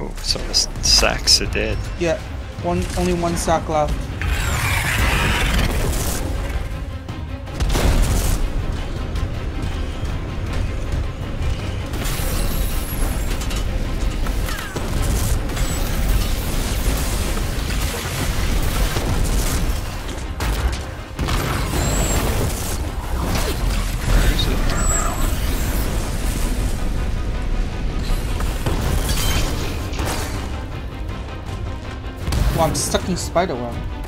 Oh, so the sacks are dead. Yeah, one only one sack left. Well, I'm stuck in spider web.